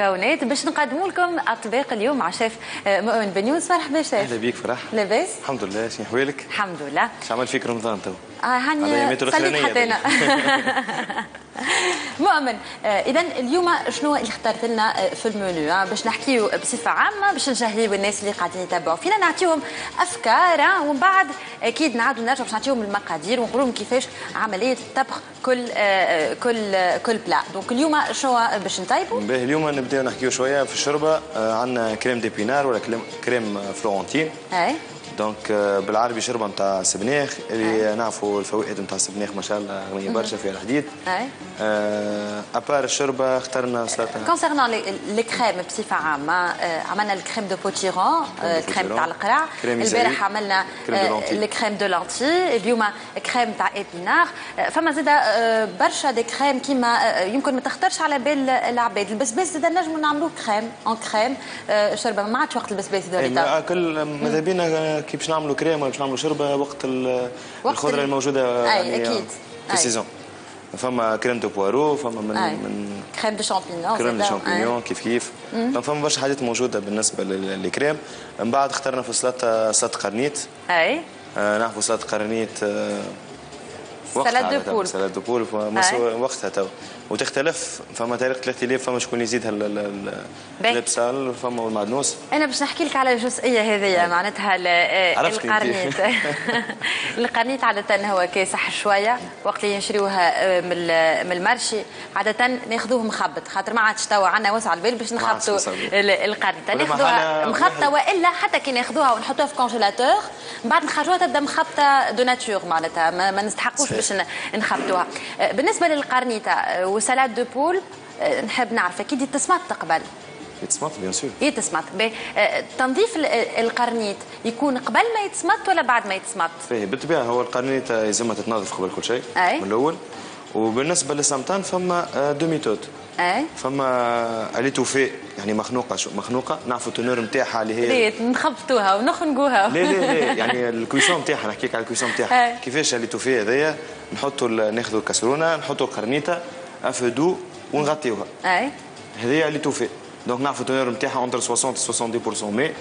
المكونات باش نقدموا لكم أطباق اليوم مع شيف مؤمن بن يونس. مرحبا شيف. أهلا بيك فرح. لاباس؟ الحمد لله. شنو أحوالك؟ الحمد لله. شو عمل فيك رمضان تو؟ آه هاني صليت حتى أنا مؤمن. آه اذا اليوم شنو اللي اخترت لنا آه، في المنيو آه باش نحكيو بصفة عامة باش نجهيو الناس اللي قاعدين يتابعوا. فينا نعطيهم أفكار ومن بعد أكيد نعاودوا نرجعوا باش نعطيهم المقادير ونقول لهم كيفاش عملية طبخ كل كل كل plat. Donc اليوم شنو باش نطيبوا باهي اليوم نبدأو نحكيو شوية في الشوربة عندنا crème d'épinards ولا crème- crème florentine. أي. donc آه، بالعربي شوربه نتاع سبناخ اللي نعرفوا الفوائد نتاع السبناخ ما شاء الله غنيه برشا فيها الحديد. أي. À part الشوربه اخترنا سلطة. Concernant les crèmes بصفة عامة آه، عملنا ال crème de potiron ال crème. تاع القرع. البارح. عملنا. ال crème de lentilles اليوم كريم تاع آه، فما زاد آه، برشا des crèmes كيما آه، يمكن ما تخطرش على بال العباد. البسباس زاد نجموا نعملوه crème en crème آه، شربة ما عادش وقت البسباس ما- كل ماذا بينا آه، كي باش نعملوا كريم ولا باش نعملوا شوربه وقت وقت الخضرة ال- الموجودة أي، يعني أكيد. في. ال saison فما crème de poireau فما من أي. من crème de champignons crème زاد. champignons كيف كيف فما برشا حاجات موجودة بالنسبة لل- للكريم من بعد اخترنا في سلطه سلطه قرنيت أي آه نعرفوا سلطه قرنيت آه salade de poulpe. salade de poulpe وقتها تو وتختلف فما طريقه الاختلاف فما شكون يزيدها ال- ال- ال- باهي. البصل فما المعدنوس أنا باش نحكي لك على الجزئية هذه معناتها عرفتني أنت. القرنيت. القرنيت عادة هو كاسح شوية وقت اللي نشريوه آه، من ال- من المرشي عادة ناخذوه مخبط خاطر ما عادش توا عندنا وسع البال باش نخبطوا القرنيت. ناخذوها مخبطة وإلا حتى كي ناخذوها ونحطوها في congélateur من بعد نخرجوها تبدأ مخبطة de nature معناتها ما, نستحقوش باش نخبطوها. آه، بالنسبة للقرنيتة آه، و salade de poulpe آه، نحب نعرف. أكيد التسمات قبل يتسمط bien sûr. يتسمط آه، تنظيف ال- القرنيت يكون قبل ما يتسمط ولا بعد ما يتسمط فيه بالطبيعة هو القرنيت يلزمها تتنظف قبل كل شيء أي. من الأول. وبالنسبة للسمطان فما آه، deux méthodes أي. فما اليتوفي يعني مخنوقة شو مخنوقة. نعرفوا التنور نتاعها اللي هي ريت نخبطوها ونخنقوها. لا لا لا يعني الكويسون نتاعها نحكيك على الكويسون. نتاعها كيفاش اللي توفي هذايا؟ نحطوا ناخذوا الكسرونه نحطوا القرنيطه افدو ونغطيوها اي هذه اللي توفي دونك نعرفوا التنور نتاعها اونتر 60 70% ماء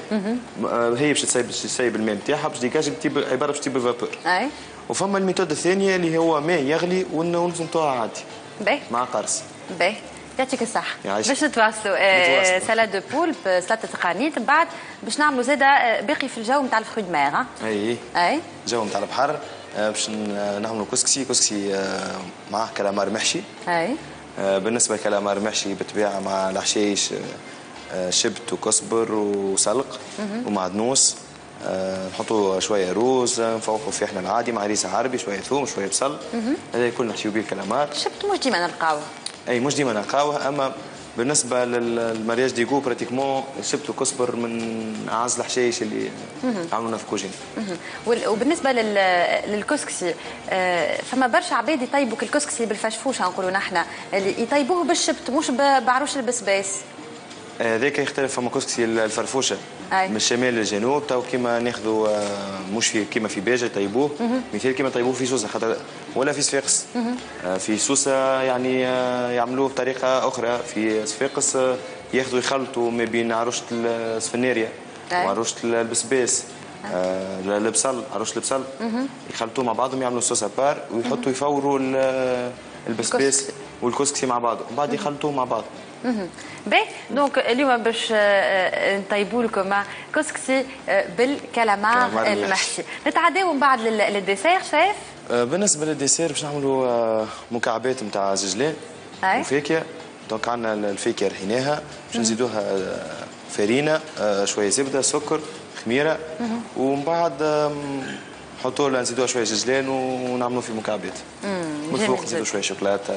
هي باش تسيب باش تسيب الماء نتاعها باش ديكاج بتيب عباره باش تجيب فابور اي وفما الميثود الثانية اللي هو ماء يغلي ون- ونسمطوها عادي باهي مع قرص باهي يعطيك الصحة. باش نتواصلوا آه،. salade de poulpe بسلطة قرنيت من بعد باش نعملوا زادة باقي في الجو نتاع ال fruits de mer اي اي جو نتاع البحر باش ن- نعملوا كسكسي. كسكسي آه، معاه كلامار محشي. أي. آه، بالنسبة لكلامار محشي بالطبيعه مع آه، آه، شبت وكزبر وسلق ومعدنوس آه، نحطوا شوية روز آه، نفوقوا فيه إحنا العادي مع ريسه عربي شوية ثوم شوية بصل. هذا الكل نحشيو به الكلامار شبت مش ديما نلقاوه. أي مش ديما نلقاوه أما بالنسبة لل mariage des goûts pratiquement شبت وكزبر من اعز الحشايش اللي عملونا في cuisine وبالنسبة لل- للكسكسي آه، فما برشا عباد يطيبوا الكسكسي بالفرفوشة نقولوا نحن اللي يطيبوه بالشبت مش بعروش البسباس. هذاك يختلف فما كسكسي الفرفوشة. أي. من الشمال للجنوب تو كيما ناخذوا آه، مش في كيما في باجه طيبوه. مثال كيما طيبوه في سوسة خاطر ولا في صفاقس. آه، في سوسة يعني آه، يعملوه بطريقة أخرى. في صفاقس آه، ياخذوا يخلطوا ما بين عروشه السفناريا أي. وعروشه البسباس. آه، البصل عروشه البصل. يخلطوه مع بعضهم يعملوا sauce à part ويحطوا يفوروا ال- البسباس الكسكسي. والكسكسي مع بعض بعد يخلطوه مع بعض. باهي donc اليوم باش نطيبوا لكم كسكسي كالامار المحشي. نتعداو من بعد لل- لل dessert chef بالنسبة لل dessert باش نعملوا آه، مكعبات نتاع جلجلان. وفاكهة. donc عندنا الفاكهة رحيناها باش نزيدوها آه، فرينه آه، شوية زبدة سكر خميرة. ومن بعد نحطوا لها نزيدوها شوية جلجلان ونعملوا في مكعبات من فوق. نزيدوا شوية شوكولاتة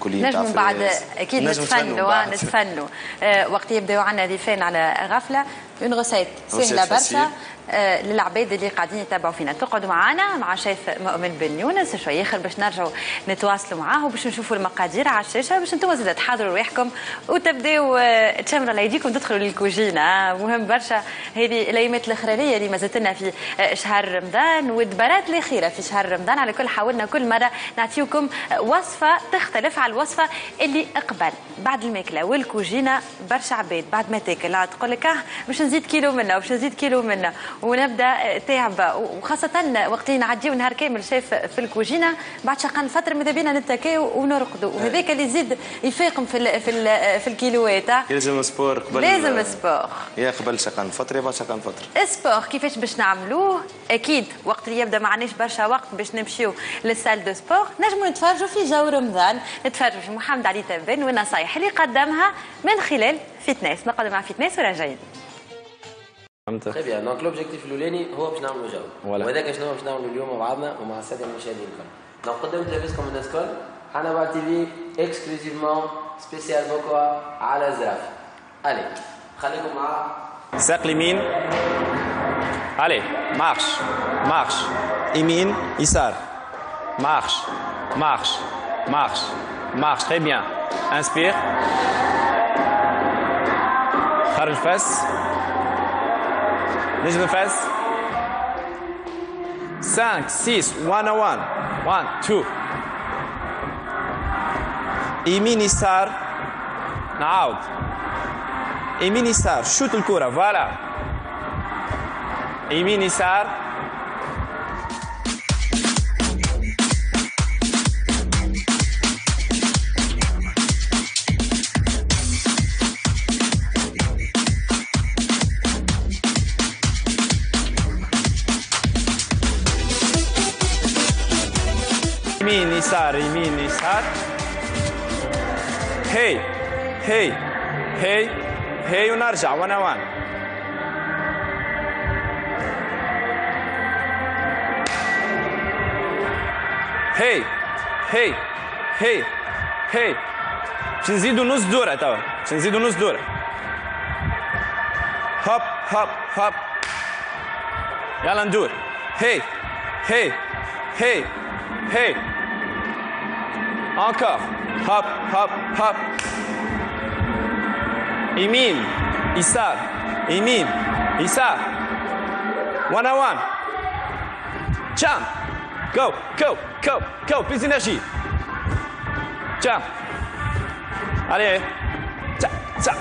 تاع نجموا بعد. أكيد نتفننوا بعد. نتفننوا آه، وقت يبداو عندنا ضيفان على غفلة une recette سهله برشا. آه، للعباد اللي قاعدين يتابعوا فينا تقعدوا معنا مع شيف مؤمن بن يونس شوية. اخر باش نرجعوا نتواصلوا معاه وباش نشوفوا المقادير على الشاشة باش أنتم زاد تحضروا رواحكم وتبداو آه، تشمروا على يديكم تدخلوا للكوجينة. آه، مهم برشا. هذه الأيامات الأخرانية اللي ما زلتنا في آه، شهر رمضان والدبرات الاخيره في شهر رمضان. على كل حاولنا كل مرة نعطيوكم لكم وصفة تختلف على الوصفة اللي قبل بعد الماكلة والكوجينة برشا عباد بعد ما تاكل. تقول لك آه باش نزيد كيلو منها باش نزيد كيلو منها ونبدأ تعب. وخاصة وقت اللي نعديو نهار كامل شاف في الكوجينه بعد شقان فتره ماذا بينا نتكاو ونرقدوا وهذاك اللي يزيد يفاقم في في في الكيلوات لازم sport قبل لازم sport. يا قبل شقان فتره بعد شقان فتره sport. كيفاش باش نعملوه؟ أكيد وقت اللي يبدأ ما عندناش برشا وقت باش نمشيو لل salle de sport. نجموا نتفرجوا في جو رمضان. نتفرجوا في محمد علي تبان والنصايح اللي قدمها من خلال fitness نقعدوا مع fitness وراجعين. فهمت. très bien donc l'objectif الاولاني هو باش نعملوا جو وهذاك شنو باش نعملوا اليوم مع بعضنا ومع الساده المشاهدين الكل donc قدام تلفزكم الناس الكل حنبعل TV exclusivement spécial pour vous على الزرافه allez خليكم مع ساق اليمين. الي مارش مارش يمين يسار. مارش مارش مارش مارش très bien. Inspire. خرج فس نجم نفس 5 6 1 1 1 2 يمين يسار نعاود يمين يسار شوت الكرة فوالا يمين يسار يمين يسار هي هي هي هي ونرجع وأنا وان هي هي هي هي باش نزيدوا نص دورة توا باش نزيدوا نص دورة هوب هوب هوب يلا ندور هي هي هي هي encore hop hop hop يمين يسار يمين يسار one on one jump go go go go plus d'énergie jump allez ça ça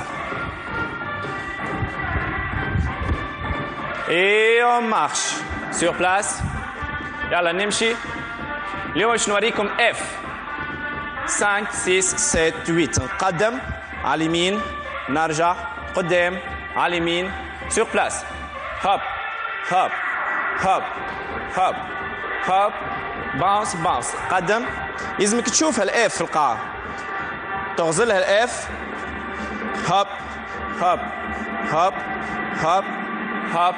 et on marche sur place يلا نمشي اليوم باش نوريكم اف 5 6 7 8 نقدم على اليمين نرجع قدام على اليمين sur place هوب هوب هوب هوب هوب bounce bounce قدم لازمك تشوف الاف في القاعة تغزلها الاف هوب هوب هوب هوب هوب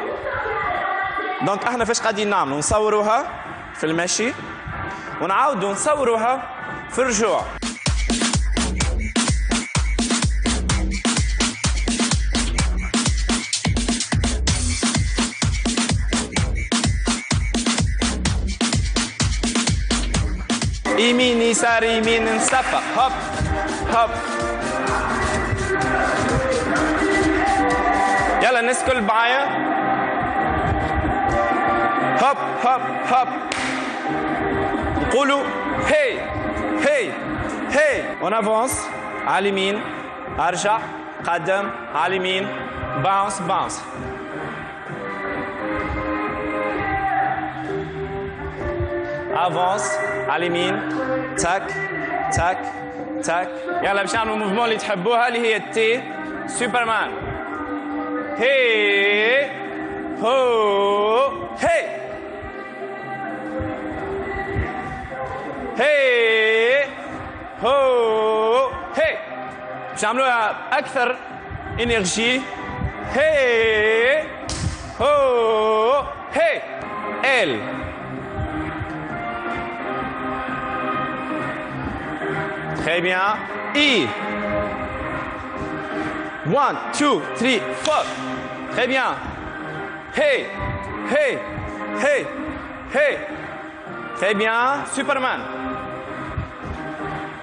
donc إحنا فاش قاعدين نعملوا نصوروها في المشي ونعاودوا نصوروها في الرجوع يمين يسار يمين نصفق هوب هوب يلا الناس كل معايا هوب هوب هوب نقولوا هي هي هي on avance على اليمين ارجع قدم على اليمين bounce bounce avance على اليمين تاك تاك تاك يلا باش نعملوا mouvement اللي تحبوها اللي هي التي سوبرمان هي هو هي هي هو هي باش نعملوها اكثر انرجي هي هو هي ال Très bien. I. 1, 2, 3, 4. Très bien. Hey, hey, hey, hey. Très bien. Superman.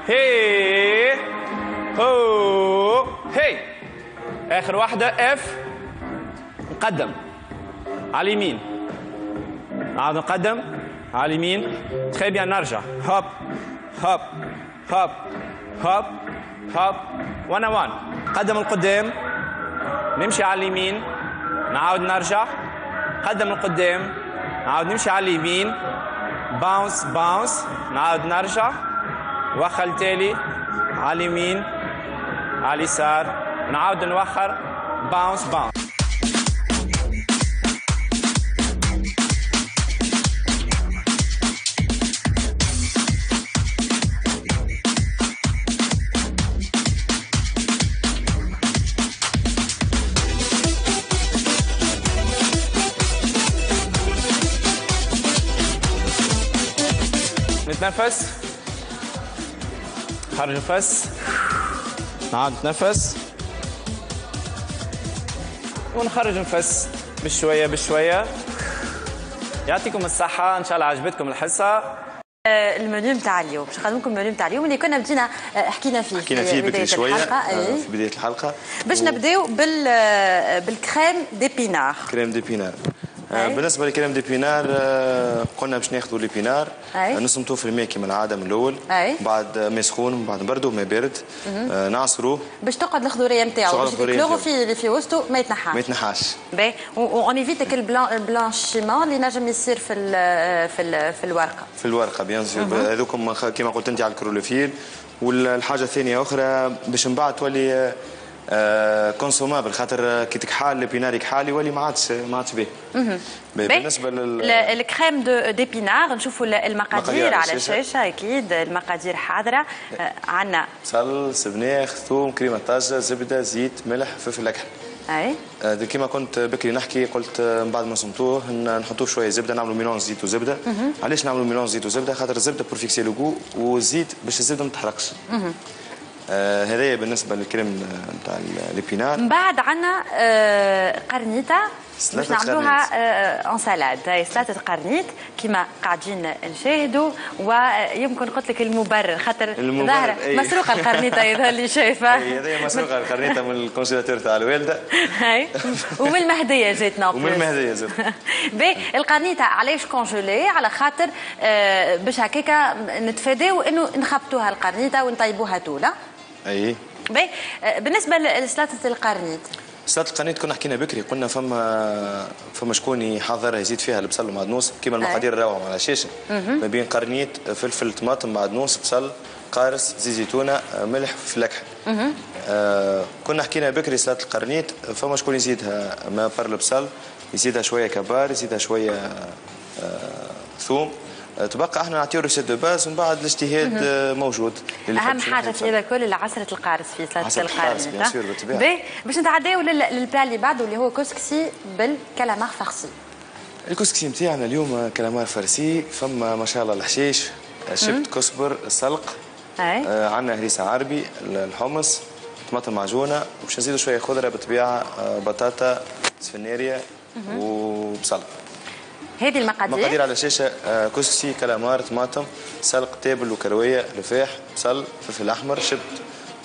Hey, ho, hey. آخر واحدة F. نقدم. على اليمين. نعاود نقدم. على اليمين. Très bien نرجع. هوب. هوب. هوب. هوب. هوب. وأنا وان قدم القدام. نمشي على اليمين. نعاود نرجع. قدم القدام. نعاود نمشي على اليمين. bounce bounce نعاود نرجع. وخر تالي على اليمين. على اليسار. نعاود نوخر. bounce bounce. خرج نفس. نعاود نتنفس ونخرج نفس. بشوية بشوية. يعطيكم الصحة. إن شاء الله عجبتكم الحصة. آه، المنيو نتاع اليوم. باش نخدمكم المنيو نتاع اليوم اللي كنا بدينا آه، حكينا فيه حكينا فيه بداية شوية. آه، في بداية الحلقة. باش و... نبدأو بال بالكريم دي بينار. كريم دي بينار. آه، بالنسبة لكريم دي بينار آه، قلنا باش ناخذوا لي بينار. نصمتوه في الماء كما العادة من الأول. بعد ما سخون بعد نبردوا ما بارد آه، نعصروه باش تقعد الخضورية نتاعو باش ال chlorophylle اللي في وسطه ما يتنحاش. ما يتنحاش. باهي un ال blanchiment اللي نجم يصير في ال في ال في الورقة. في الورقة bien sûr هذوكم كما قلت أنت على ال chlorophylle والحاجة الثانية أخرى باش من بعد تولي consommable خاطر كي تكحال ال épinards يكحال يولي ما عادش ما عادش به بالنسبة لل ال crème de d'épinards نشوفوا المقادير على الشاشة. أكيد المقادير حاضرة. عندنا بصل سبناخ ثوم كريمة طازة زبدة زيت ملح فلفل أكحل. أي. كيما كنت بكري نحكي قلت من بعد ما صمتوه نحطوه شوية زبدة نعملوا mélange زيت وزبدة. علاش نعملوا mélange زيت وزبدة؟ خاطر الزبدة pour fixer le والزيت باش الزبدة ما تحرقش. آه هذايا بالنسبة للكريم نتاع ال épinards من بعد عندنا آه قرنيطة. باش نعملوها en salade هاي سلطة قرنيط كيما قاعدين نشاهدوا ويمكن قلت لك المبرر خاطر ظاهر مسروقة القرنيطة يظهر لي شايفة. هذه مسروقة القرنيطة من ال congélateur تاع الوالده هاي. ومن المهدية جاتنا ومن المهدية زاد باهي القرنيطة علاش congelée؟ على خاطر آه باش هكاكا نتفاداو إنه نخبطوها القرنيطة ونطيبوها توله أي. باهي بالنسبة لسلطه القرنيط سلطه القرنيط كنا حكينا بكري قلنا فما فما شكون يحضرها يزيد فيها البصل ومعدنوس كيما المقادير راهم على الشاشه ما بين قرنيط فلفل طماطم معدنوس بصل قارص زيت زيتونة ملح فلفل اكحل آه كنا حكينا بكري سلطه القرنيط فما شكون يزيدها؟ ما بر البصل يزيدها شوية كبار يزيدها شوية آه ثوم. تبقى إحنا نعطيو recette de base ومن بعد الاجتهاد موجود أهم حاجة في هذا الكل عصره القارص في سلطه القارص بالطبيعة. باش نتعداو لل plat اللي بعده اللي هو كسكسي بالكلامار فرسي الكسكسي نتاعنا اليوم كلامار farci فما ما شاء الله الحشيش شبت كسبر سلق آه عندنا هريسة عربي الحمص طماطم معجونة وباش نزيدوا شوية خضرة بالطبيعة بطاطا سفناريا وبصل هذه المقادير؟ مقادير على الشاشه كسكسي كلامار طماطم سلق تابل وكروية لفاح بصل فلفل أحمر شبت.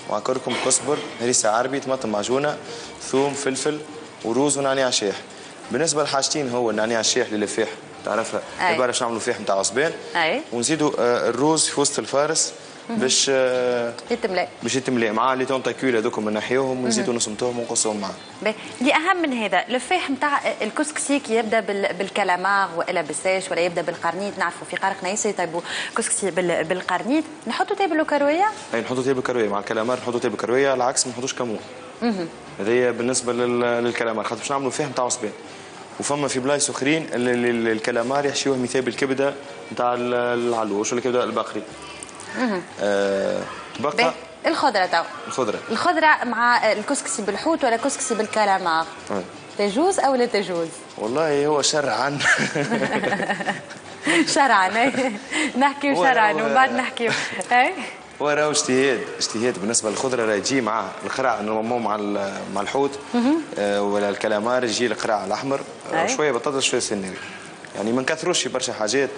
مع كركم كزبر هريسة عربي طماطم معجونة ثوم فلفل وروز ونعناع شاح بالنسبة للحاجتين هو النعناع الشاح للفاح. تعرفها؟ عبارة باش نعملوا فاح نتاع عصبان. ونزيدوا الروز في وسط الفارس. باش يتملأ باش يتملأ مع les tentacules هذوكم نحيوهم ونزيدوا نصمتوهم ونقصوهم معاه. اللي أهم من هذا الفاح نتاع الكسكسي كي يبدأ بالكلامار وإلا بالساش ولا يبدأ بالقرنيط نعرفوا في قارق ياسر يطيبوا كسكسي بالقرنيط نحطوا تابل وكرويه؟ أي نحطوا تابل كرويه مع الكلامار نحطوا تابل كرويه العكس ما نحطوش كمون. هذه بالنسبة للكلامار خاطر باش نعملوا فاح نتاع عصبان. وفما في بلايص أخرين الكلامار يحشيوه مثال بالكبده نتاع العلوش ولا الكبده البقري. آه بقى الخضرة تو. الخضرة. الخضرة مع الكسكسي بالحوت ولا كسكسي بالكلامار آه. تجوز أو لا تجوز؟ والله هو شرعا. شرعا نحكي شرعا ومن بعد نحكي هو راهو اجتهاد اجتهاد. بالنسبة للخضرة راه يجي مع القرع normalement مع مع الحوت. آه ولا الكلامار يجي القرع الأحمر. شوية بطاطا شوية سناري يعني ما نكثروش برشا حاجات.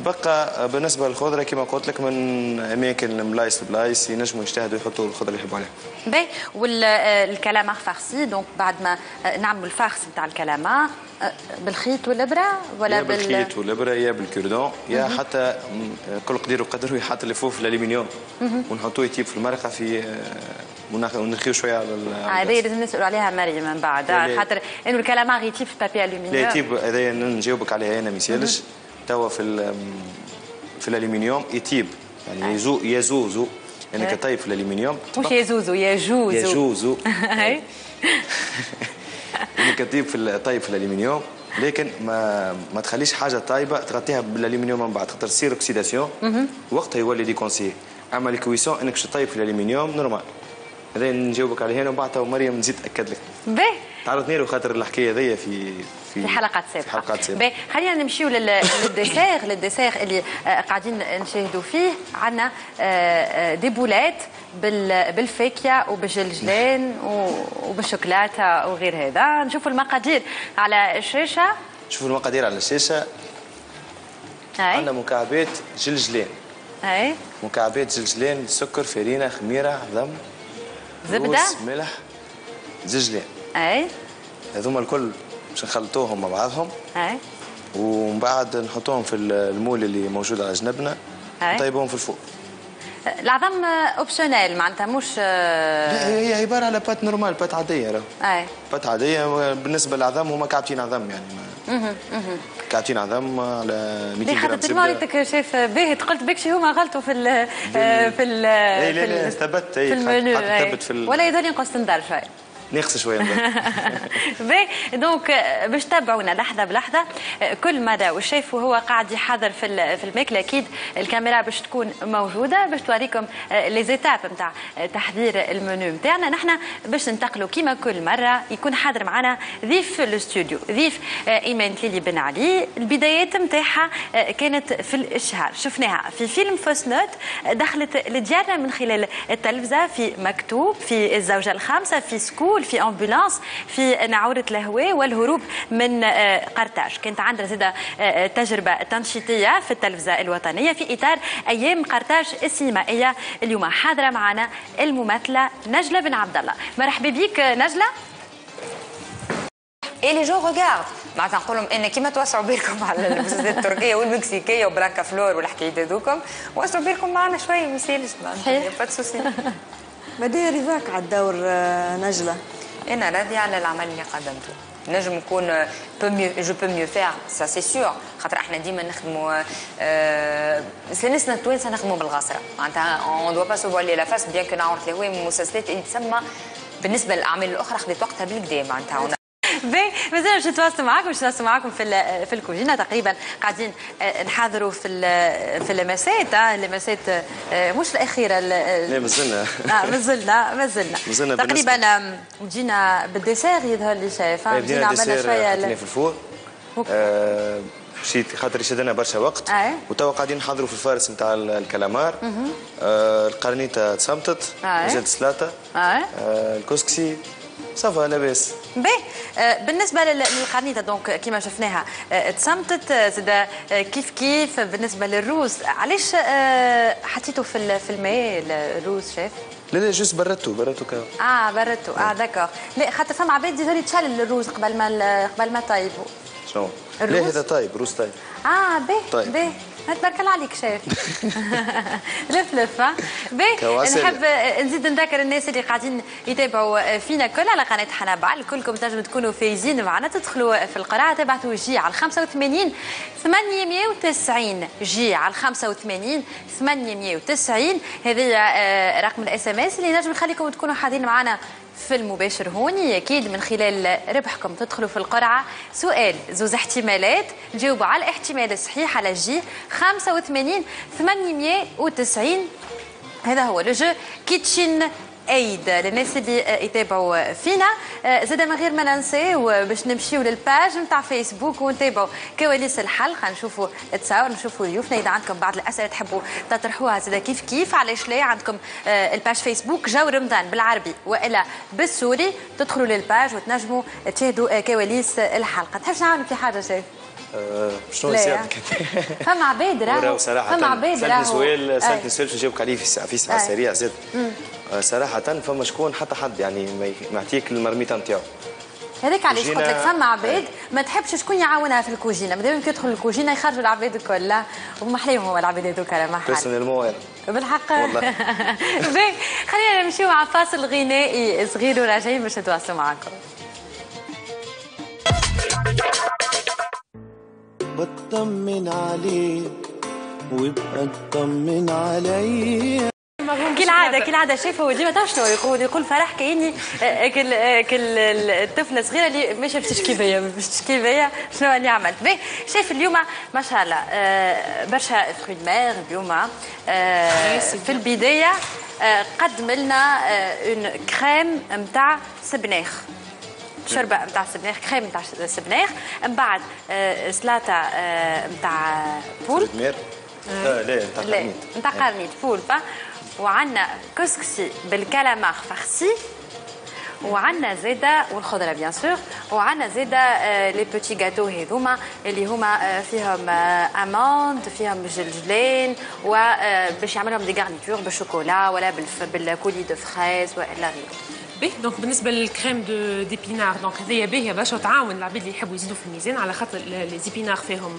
تبقى بالنسبة للخضرة كما قلت لك من أماكن بلايس لبلايس ينجموا يجتهدوا يحطوا الخضرة اللي يحبوا عليها. باهي وال calamar farci donc بعد ما نعملوا ال farce نتاع الكلامه بالخيط والإبرة ولا يا بالخيط والإبرة يا بال cure-dent يا حتى كل قدير وقدر يحط في الألومنيوم. ونحطوه يطيب في المرقة في ونرخيو شوية على هذه لازم نسالوا عليها مريم من بعد. خاطر إنه الكلامار يطيب في papier aluminium لا يطيب. هذا نجاوبك عليها أنا ما يسالش توا في في الالومنيوم يطيب. يعني يزو يزوزو. يعني كطيب في الالومنيوم مش يزوزو يجوزو. يجوزو. انك تطيب في الطيب في الالومنيوم لكن ما ما تخليش حاجة طايبة تغطيها بالالومنيوم من بعد. خاطر تصير oxydation وقتها يولي déconseillé أما ال cuisson إنك تطيب في الالومنيوم normal هذا نجاوبك عليه هنا ومن بعد مريم نزيد أكد لك. باهي تعرضني له خاطر الحكاية هذيا في في, في حلقات سابقة. في حلقات سابقة. خلينا نمشيو للديسير للديسير اللي آه، قاعدين نشاهدوا فيه عندنا آه، آه، دي بولات بالفاكهه وبالجلجلان وبالشوكولاتة وغير هذا. نشوفوا المقادير على الشاشة. نشوفوا المقادير على الشاشة. عندنا مكعبات جلجلان. اي مكعبات جلجلان سكر فرينه خميرة عظم زبدة؟ ملح جلجلان أي. هذوما الكل باش نخلطوهم مع بعضهم. أي. ومن بعد نحطوهم في ال moule اللي موجود على جنبنا. نطيبوهم في ال four. العظم optionnel معناتها مش لا هي عبارة على pâte normale pâte عادية راه. أي. pâte عادية بالنسبة للعظم هما كعبتين عظم يعني. ما كعبتين عظم على 200 جرام زبده le chef باهت قلت بكشي هما غلطوا في ال في ال في ال ثبت في المنيو. ثبت في ولا يدوني نقص نظر شوي. ناقص شوية باهي donc باش تابعونا لحظة بلحظة كل مدى والشيف وهو قاعد يحضر في في الماكله أكيد الكاميرا باش تكون موجودة باش توريكم les étapes نتاع تحضير المنيو نتاعنا. نحن باش ننتقلوا كيما كل مرة يكون حاضر معنا ضيف في الاستوديو ضيف إيمان تليلي بن علي. البدايات نتاعها كانت في الإشهار. شفناها في فيلم Fausse note دخلت لديارنا من خلال التلفزة في مكتوب في الزوجة الخامسة في سكول الدخول في Ambulance في نعورة الهواء والهروب من آه، قرطاج. كانت عندنا زادة آه، تجربة تنشيطية في التلفزة الوطنية في إطار أيام قرطاج السينمائية اليوم. حاضرة معنا الممثلة نجلة بن عبد الله. مرحبا بك نجلة. اي لي جو ريغارد معناتها نقول لهم إن كيما توسعوا بالكم على المسلسلات التركية والمكسيكية وبرانكا فلور والحكايات هذوكم وسعوا بالكم معنا شوية ما يسالش معناتها با سوسي مدير رضاك على الدور آه، نجلة. أنا راضية على العمل اللي قدمته. نجم نكون جو بو ميو فير سا سي سور خاطر إحنا ديما نخدموا آه سنسنا التوانسه نخدموا بالغاصره معناتها اون دوا با سو فوالي لا فاس بيان كو نعرف الهواء مسلسلات اللي تسمى بالنسبة للأعمال الأخرى خذت وقتها بالكدا معناتها. باهي مازال باش نتواصلوا معاكم باش نتواصلوا معاكم في في الكوجينة تقريبا. قاعدين آه، نحاضروا في في اللمسات اللمسات آه، مش الأخيرة لا مازلنا آه مازلنا مازلنا مازلنا تقريبا جينا بالديسير يظهر لي شايف. جينا عملنا شوية في الفور مشيت خاطر يشدنا برشا وقت. آه. وتوا قاعدين نحضروا في الفارس نتاع الكلامار. آه القرنيطة تصمتت آه. نزلت سلاطه آه. آه الكسكسي. ça va لاباس باهي. آه، بالنسبة للقرنيطة donc كما شفناها آه، تصمتت آه، زاد كيف كيف بالنسبة للروز. علاش حطيته في في الماء الروز شاف لا لا juste بردته بردته كاو. آه بردته آه d'accord لا خاطر فما عباد يزوري تشلل الروز قبل ما قبل ما طيبوا شنو؟ لا هذا طيب روز طيب. آه باهي طيب. باهي تبارك الله عليك شايف لف لف باهي نحب نزيد نذكر الناس اللي قاعدين يتابعوا فينا كل على قناة حنبعل كلكم تنجموا تكونوا فايزين معنا. تدخلوا في القرعة تبعثوا جي على 85 890 جي على 85 890 هذه آه، رقم ال SMS اللي نجم نخليكم تكونوا حاضرين معنا في المباشر هوني أكيد من خلال ربحكم تدخلوا في القرعة. سؤال زوز احتمالات؟ تجاوبوا على الاحتمال الصحيح على جي 85 890 هذا هو le jeu KitchenAid. للناس اللي يتابعوا فينا. زاد من غير ما ننسى باش نمشيو لل page نتاع فيسبوك ونتابعوا كواليس الحلقة نشوفوا تصاور نشوفوا ضيوفنا اذا عندكم بعض الأسئلة تحبوا تطرحوها زاد كيف كيف؟ علاش لا؟ عندكم ال page فيسبوك. جو رمضان بالعربي وإلا بالسوري. تدخلوا للباج وتنجموا تشاهدوا كواليس الحلقة. تحبش نعاونك في حاجة شيء شنو السياق فما عباد راهو. فما عباد راهو. سالتني سؤال سالتني سؤال نجاوبك عليه في ساعه سريع زاد. صراحة فما شكون حتى حد يعني ما يعطيك المرميطه نتاعو. هذاك علاش قلت لك فما عباد ما تحبش شكون يعاونها في الكوجينة. مادام يدخل الكوجينة يخرجوا العباد الكل وما احلاهم هو العباد هذوك ما حد بيرسونيلمون بالحق. والله. خلينا نمشيو مع فاصل غنائي صغير وراجعين باش نتواصلوا معكم بطمن عليك ويبقى تطمن عليا. كالعاده كالعاده شايفة هو ديما تعرف شنو يقول يقول فرح كأني آه، كل آه، كل الطفلة الصغيرة اللي ماشيه باش تشكي فيا باش تشكي فيا شنو اللي عملت. به شايف اليوم ما شاء الله آه، برشا fruits de mer اليوم في البداية قدم لنا une crème نتاع سبناخ. شربة نتاع سبناخ كريم نتاع سبناخ. من بعد سلاطة نتاع poulpe لا لا نتاع قرنيط نتاع قرنيط poulpe وعندنا كسكسي بال calamar farci وعندنا زاده والخضرة bien sûr وعندنا زاده les petits gâteaux هذوما اللي هما فيهم amandes فيهم جلجلين وباش يعملهم des garnitures بال chocolat ولا بال coulis de fraises والا غيره. به donc بالنسبة لل crème d'épinards donc هذيا باهيه برشا تعاون العباد اللي يحبوا يزيدوا في الميزان على خاطر les épinards فيهم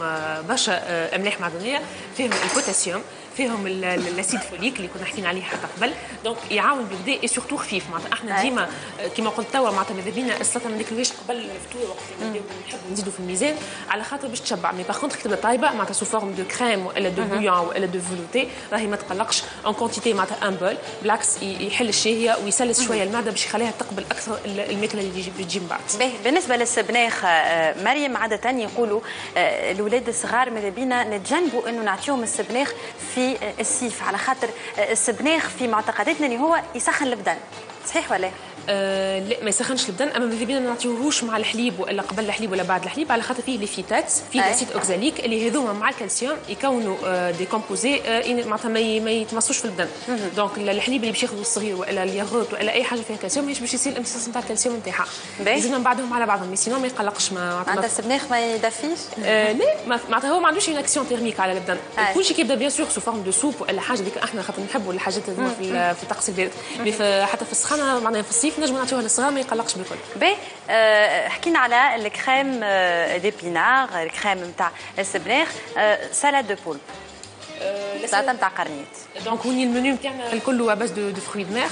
برشا املاح معدنيه فيهم البوتاسيوم فيهم ال acide folique اللي كنا حكينا عليه حتى قبل. donc يعاون بالبدا et surtout خفيف معناتها إحنا ديما كيما قلت توا معناتها ماذا بينا السلطه ما ناكلوهاش قبل الفطور وقت اللي نحبوا نزيدوا في الميزان على خاطر باش تشبع. mais par contre كتبدا طايبة معناتها sous forme de crème ولا de bouillon ولا de velouté راهي ما تقلقش. une quantité معناتها un bol بالعكس يحل الشهية ويسلس شوية المعدة باش يخليها تقبل أكثر الماكله اللي بتجي من بعد. بالنسبة للسبناخ آه، مريم عادة يقولوا آه، الاولاد الصغار ماذا بينا نتجنبوا إنه نعطيهم السبناخ السيف على خاطر السبناخ في معتقداتنا اللي هو يسخن البدن. صحيح ولا؟ آه لا ما يسخنش البدن. أما ماذا بينا ما نعطيوهوش مع الحليب ولا قبل الحليب ولا بعد الحليب على خاطر فيه les phytates فيه acide oxalique اللي هذوما مع الكالسيوم يكونوا آه des composés آه معناتها ما يتمصوش في البدن. donc الحليب اللي باش ياخذوا الصغير ولا الياغورت ولا أي حاجة فيها كالسيوم ماهيش باش يصير الامتصاص نتاع الكالسيوم نتاعها. لازمنا بعضهم على بعضهم sinon ما يقلقش ما معناتها السبناخ ما يدفيش؟ آه لا معناتها هو ما عندوش une action thermique على البدن. كل شيء كيبدا bien sûr sous forme de soupe ولا حاجة donc إحنا خاطر نحبوا الحاجات هذوما في mais حتى في السخانه معناها في الصيف نجم نعطيوها للصغار ما يقلقش بالكل. باهي حكينا على الكريم آه d'épinards ال crème نتاع السبناخ salade de poulpe سلطه نتاع قرنيط donc هوني المنيو نتاعنا الكل base de de fruits de mer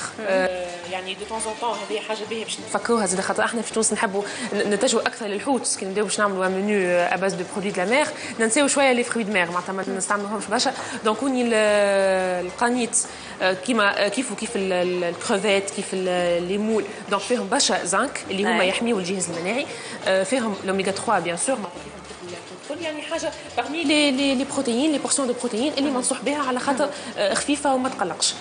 يعني دو طون طون هذه حاجة باهيه باش نفكروها زاد خاطر إحنا في تونس نحبوا نتجهوا أكثر للحوت كي نبداو باش نعملوا menu à base de produits de la mer ننساو شوية les fruits de mer معناتها ما نستعملوهمش برشا. donc هوني القرنيط كيما كيف وكيف الكروفيت كيف الليمون donc فيهم برشا زنك اللي هما يحميوا الجهاز المناعي. فيهم الاوميغا 3 bien sûr يعني حاجة parmi les les les protéines les portions de protéines اللي منصوح بها على خاطر خفيفة وما تقلقش.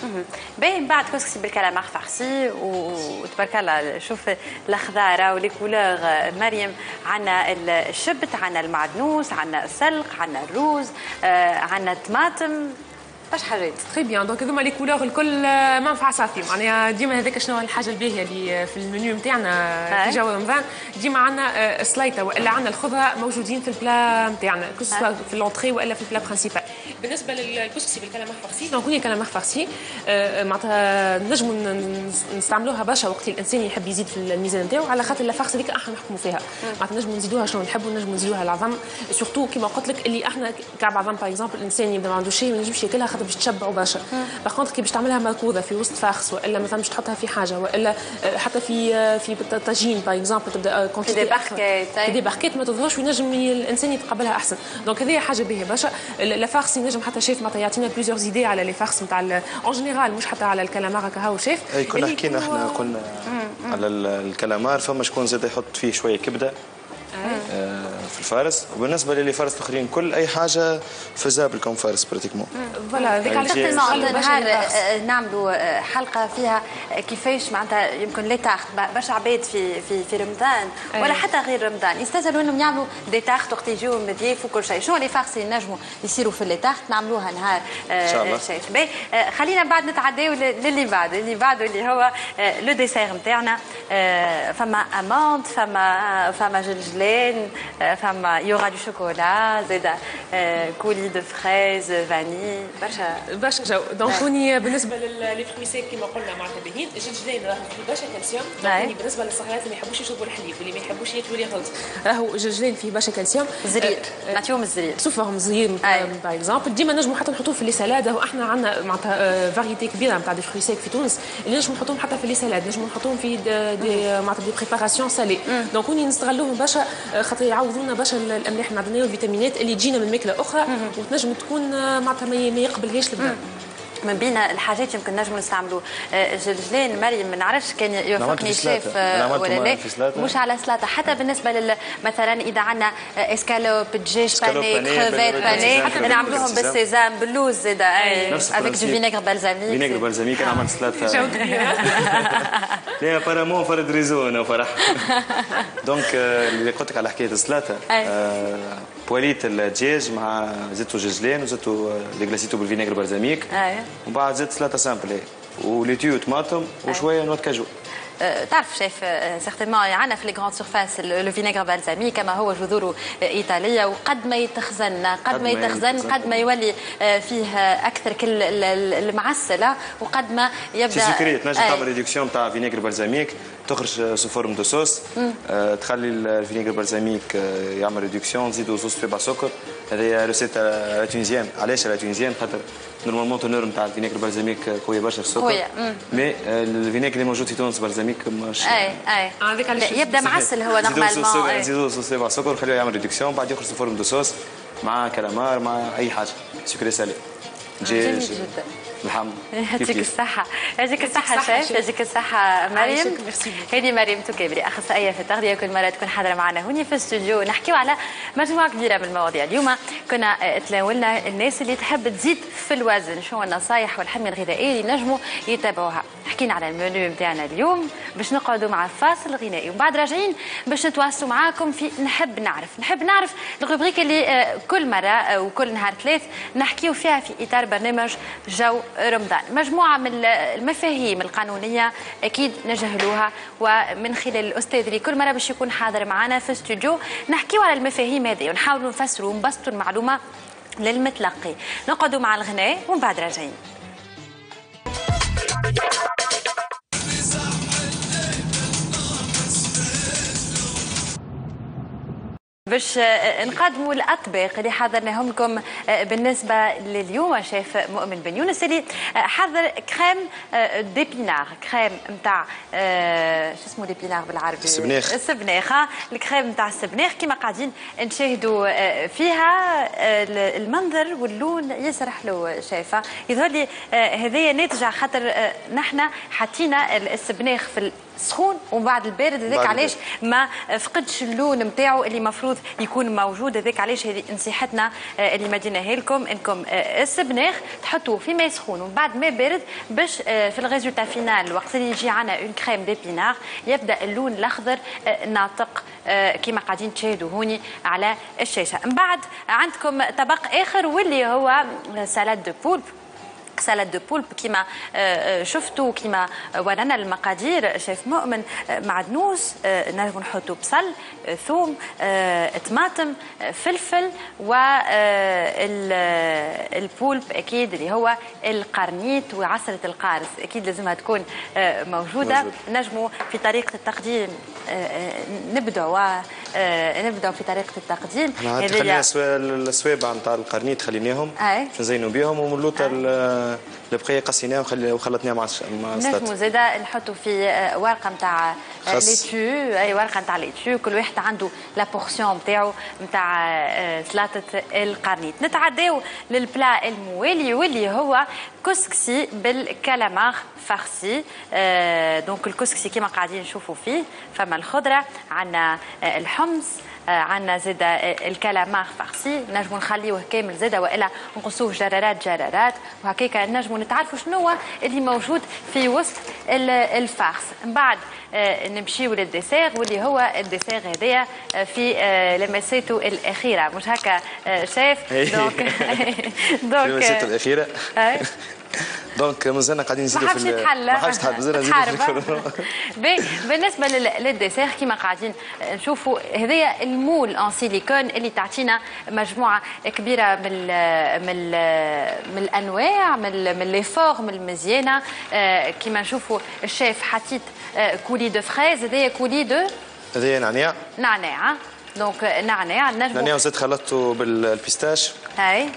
باهي من بعد كسكسي بال calamar farci وتبارك الله شوف الخضاره و les couleurs مريم عندنا الشبت عندنا المعدنوس عندنا السلق عندنا الروز عندنا الطماطم. باش حاجات très bien donc هذوما les couleurs الكل منفعه صافي. معناها ديما هذاك شنو الحاجة الباهية اللي في المنيو نتاعنا في جو رمضان. ديما عندنا سلايطه وإلا عندنا الخضرة موجودين في ال plat نتاعنا que ce soit في l'entrée وإلا في ال plat principal بالنسبة للكسكسي بال calamar farci donc هوني calamar farci معناتها نجموا نستعملوها برشا وقت الإنسان يحب يزيد في الميزان نتاعو على خاطر la farce هذيك أحنا نحكموا فيها. معناتها نجموا نزيدوها شنو نحبوا نجموا نزيدوها العظم surtout كيما قلت لك اللي أحنا كعب عظم par exemple الإنسان يبدأ ما عندوش شيء ما ينجمش ياكلها خاطر باش تشبعوا برشا par contre كي باش تعملها مركوضه في وسط farce وإلا مثلا باش تحطها في حاجة وإلا حتى في في طاجين par exemple تبدأ quantité دي باركيت دي باركيت ما تظهرش وينجم الإنسان يتقبلها أحسن. donc هذه حاجة باهية برشا. la farce ينجم حتى شيف معناتها يعطينا plusieurs idées على les farces نتاع en général مش حتى على الكلامار كهو شيف أي كنا حكينا إحنا قلنا على الكلامار فما شكون زاد يحط فيه شوية كبدة. في ال farce. وبالنسبة ل les farces الآخرين كل أي حاجة faisable comme farce pratiquement voilà هذيك علاش نهار نعملوا حلقة فيها كيفاش معناتها يمكن les tartes برشا عباد في في في رمضان ولا حتى غير رمضان. يستاهلوا انهم يعملوا دي تاخت وقت يجيو مضياف وكل شيء شنو les farces ينجموا يصيروا في les tartes نعملوها نهار إن شاء الله. خلينا بعد نتعداو للي بعد. اللي بعده اللي هو le dessert نتاعنا فما amande فما فما جلجلان فما فما yaourt de chocolat زاد coulis de fraises فاني برشا برشا جو donc هوني بالنسبة لل fruits secs كما قلنا معناتها باهيين الجلجلين راهو فيه برشا كالسيوم بالنسبة للصغيرات اللي ما يحبوش يشربوا الحليب واللي ما يحبوش ياكلوا الياغورت راهو الجلجلين فيه برشا كالسيوم زرير نعطيهم الزرير صفهم زرير par exemple ديما نجموا حتى نحطوه في les salades إحنا عندنا معناتها variété كبيرة نتاع des fruits secs في تونس. اللي نجموا نحطوهم حتى في les salades نجموا نحطوهم في des معناتها des préparations salées donc هوني نستغلوهم برشا خاطر يعوضوا لنا برشا الأملاح المعدنية والفيتامينات اللي تجينا من ماكلة أخرى وتنجم تكون معناتها ما يقبلهاش البدن من بين الحاجات يمكن نجم نستعملوا جلجلان مريم ما نعرفش كان يوافقني الشيف ولا لا. مش على سلطه حتى بالنسبة لل مثلا إذا عندنا إسكالوب دجاج باني كروفيت باني نعملوهم بالسيزام باللوز زاد افيك دو فينيغر بالزاميك فينيغر بالزاميك أنا عملت سلطه لا ابارامون فرد ريزو أنا وفرح دونك اللي قلت لك على حكاية السلطه بواليت الدجاج مع زيتو جلجلان وزيتو ديغلاسيتو بالفينيغر بالزاميك ومن بعد زدت ثلاثة سامبل وليتيو طماطم وشويه noix cajou تعرف شيف certainement عندنا في les grandes surfaces le vinaigre balsamique كما هو جذور ايطاليه وقد ما يتخزن قد ما يتخزن قد ما يولي فيه أكثر كل المعسله وقد ما يبدا c'est sucré تنجم تعمل réduction تاع vinaigre balsamique تخرج sous forme de sauce تخلي ال vinaigre balsamique يعمل réduction تزيدوا صوص تبع سكر هذه recette tunisienne علاش لا tunisienne خاطر normalement teneur نتاع ال vinaigre balsamique قوية برشا في السكر. قوية mais ال vinaigre اللي موجود في تونس balsamique مش أي أي. يبدأ معسل هو normalement نزيدوا صوص تبع سكر خليه يعمل réduction بعد يخرج forme de sauce مع كلامار مع أي حاجة. sucré salé. جميل جدا. الحمد. يعطيك الصحة. يعطيك الصحة شيف يعطيك الصحة مريم. هذه مريم توكابري أخصائية في التغذية كل مرة تكون حاضرة معنا هوني في الاستوديو نحكيو على مجموعة كبيرة من المواضيع. اليوم كنا تناولنا الناس اللي تحب تزيد في الوزن. شو النصائح والحمية الغذائية اللي نجموا يتابعوها؟ حكينا على المنيو نتاعنا اليوم باش نقعدوا مع فاصل غنائي. وبعد راجعين باش نتواصلوا معاكم في نحب نعرف. نحب نعرف الروبريك اللي كل مرة وكل نهار ثلاث نحكيو فيها في إطار برنامج جو رمضان. مجموعة من المفاهيم القانونية أكيد نجهلوها ومن خلال الأستاذ اللي كل مرة باش يكون حاضر معنا في الاستوديو نحكيو على المفاهيم هذه ونحاولوا نفسروا ونبسطوا المعلومة للمتلقي. نقعدوا مع الغناء ومن بعد راجعين. باش نقدموا الأطباق اللي حضرناهم لكم بالنسبة لليوم شيف مؤمن بن يونس اللي حضر كريم ديبينار كريم نتاع شو اسمه ديبينار بالعربي؟ السبناخ السبناخ الكريم نتاع السبناخ كما قاعدين نشاهدوا فيها المنظر واللون ياسر حلو شايفه يظهر لي هذايا ناتجة خاطر نحن حطينا السبناخ في سخون ومن بعد البارد هذاك علاش ما فقدش اللون نتاعو اللي المفروض يكون موجود هذاك علاش هذه نصيحتنا اللي مديناها لكم انكم السبناخ تحطوه في ماء سخون. ومن بعد ماء بارد باش في ال résultat final وقت اللي يجي عنا une crème d'épinards يبدأ اللون الأخضر ناطق كما قاعدين تشاهدوا هوني على الشاشة. من بعد عندكم طبق آخر واللي هو salade de poulpe. salade de poulpe كما شفتوا كما ورانا المقادير شيف مؤمن معدنوس نجم نحطوا بصل ثوم طماطم فلفل والبولب أكيد اللي هو القرنيت وعسله القارص أكيد لازمها تكون موجوده نجموا في طريقه التقديم نبداو نبداو في طريقة التقديم. خلينا السوابع نتاع القرنيت خليناهم باش نزينوا بهم ومن البقية قصيناه وخلطناه مع مع نجموا زاده نحطوا في ورقة نتاع laitue أي ورقة نتاع laitue كل واحد عنده la portion نتاعو نتاع سلطة القرنيت نتعداو لل plat الموالي واللي هو كسكسي بال calamar farci. Donc الكسكسي كما قاعدين نشوفوا فيه فما الخضرة عندنا الحمص عندنا زاد ال calamar farci نجموا نخليوه كامل زاد والا نقصوه جرارات جرارات. وهكاك نجموا نتعرفوا شنو هو اللي موجود في وسط ال farce من بعد نمشيو لل dessert واللي هو ال dessert هذايا في لمساته الأخيرة. مش هكا شايف؟ donc donc لمساته الأخيرة؟ donc مازلنا قاعدين نزيدوا في ما حاش يتحل مازلنا نزيدوا بالنسبة لل dessert كيما قاعدين نشوفوا هذايا ال moule en silicone اللي تعطينا مجموعة كبيرة من من من الأنواع من من les formes المزيانة. آه، كيما نشوفوا الشيف حطيت coulis de fraise هذايا coulis de هذايا نعناع. نعناع donc نعناع نعناع وزيت خلطته بال pistache. هاي.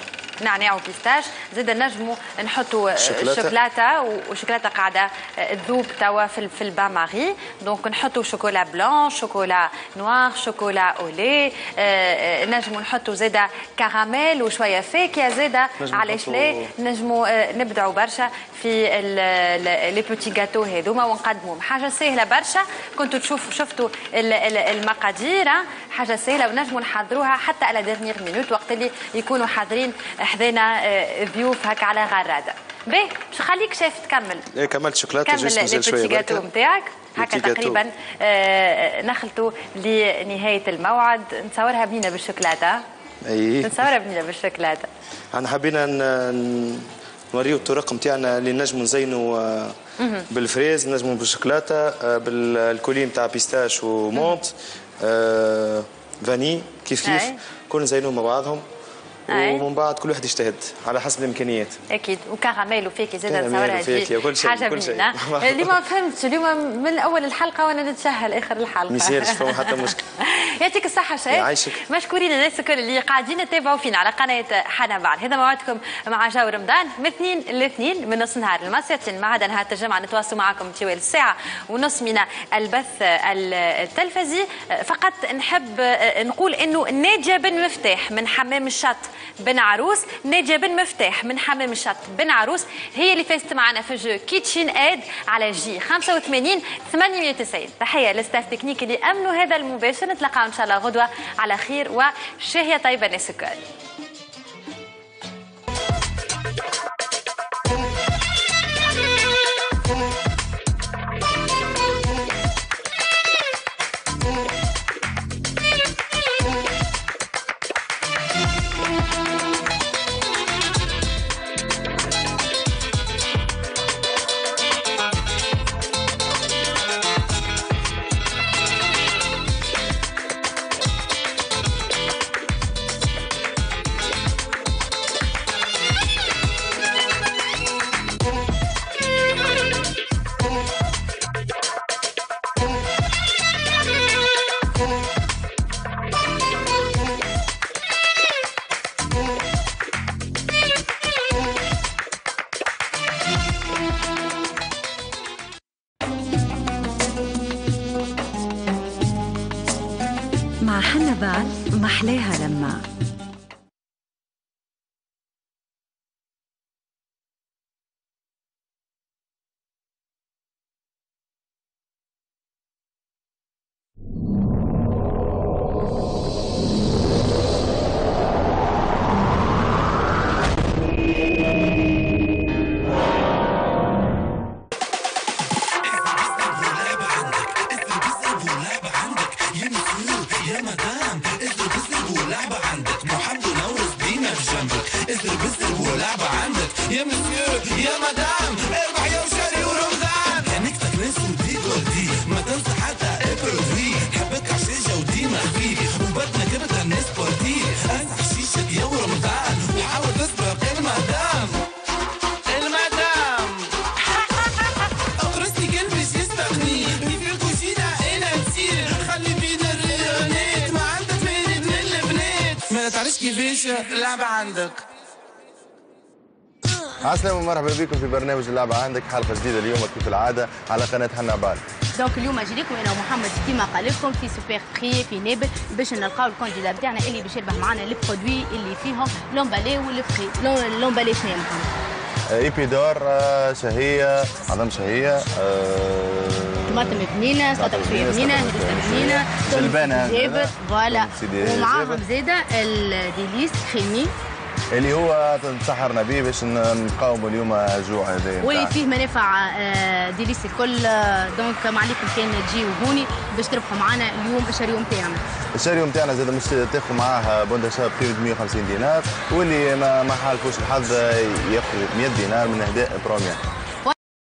نعناع و pistache. زيد نجموا نحطوا شوكولاتة. وشوكولاتة قاعدة تذوب توا في في ال bain-marie donc نحطوا chocolat blanc chocolat noir chocolat au lait. آه، نجموا نحطوا زيد كراميل وشوية فاكهه زيد. علاش لا نجموا آه، نبدعوا برشا في les petits gâteaux هذوما ونقدموهم حاجة سهلة برشا. كنتوا تشوفوا شفتوا المقادير. حاجة سهلة ونجموا نحضروها حتى على dernière minute وقت اللي يكونوا حاضرين حذينا آه، ضيوف هكا على غراده باهي باش نخليك شاف تكمل؟ إيه كملت شوكولاتة كمل les gâteaux نتاعك هكا تقريبا آه نخلطوا لنهاية الموعد. نتصورها بنينه بالشوكولاتة. إي. نتصورها بنينه بالشوكولاتة. إحنا حبينا نوريو الطرق نتاعنا اللي نجموا نزينوا آه، بال fraise نجموا بالشوكولاتة آه، بال coulis نتاع pistache و menthe vanille كيف كيف. كل نزينوا مع بعضهم. ومن بعد كل واحد يجتهد على حسب الإمكانيات. أكيد. وكراميل وفيكي زاد نصورها وكل شيء حاجة كل شيء. اللي ما فهمتش اليوم من أول الحلقة وأنا نتسهل آخر الحلقة. ما يصيرش فما حتى مشكل يعطيك الصحة شيخ. يعيشك. مشكورين الناس الكل اللي قاعدين يتابعوا فينا على قناة حنا بعد. هذا موعدكم مع جو رمضان من اثنين لاثنين من نص نهار المساء. ما عدا نهار الجمعه نتواصل معكم طوال الساعة ونص من البث التلفزي. فقط نحب نقول إنه ناجيه بن مفتاح من حمام الشط. بن عروس ناجيه بن مفتاح من حمام الشط بن عروس هي اللي فازت معنا في jeu KitchenAid على جي 85 890 تحية لل staff technique اللي أمنوا هذا المباشر نتلاقاو إن شاء الله غدوة على خير وشهية طيبة ناس الكل. عسلامة ومرحبا بكم في برنامج اللعبة عندك حلقة جديدة اليوم كيف العادة على قناة حنا بال دونك اليوم أجي لكم أنا ومحمد كيما قال لكم في سوبر خي في نابل باش نلقاو الكونديدا بتاعنا اللي باش يربح معنا لي برودوي اللي فيهم لومبالي والفخي لومبالي شنو محمد؟ إيبيدور آه، شهية عظم شهية آه، طماطم بنينة سلطه بنينة هريسه بنينة. جلبانة. زابط فوالا. ومعاهم زاده الديليس كريمي اللي هو تسحرنا به باش نقاوموا اليوم الجوع هذا. واللي فيه منافع آه، ديليس الكل. donc ما عليكم كان تجيو هوني باش تربحوا معنا اليوم ال chariot نتاعنا ال chariot نتاعنا زاد مش تاخذوا معاه bon d'achat ب قيمه 150 دينار واللي ما ما حالفوش الحظ ياخذ 100 دينار من إهداء بروميير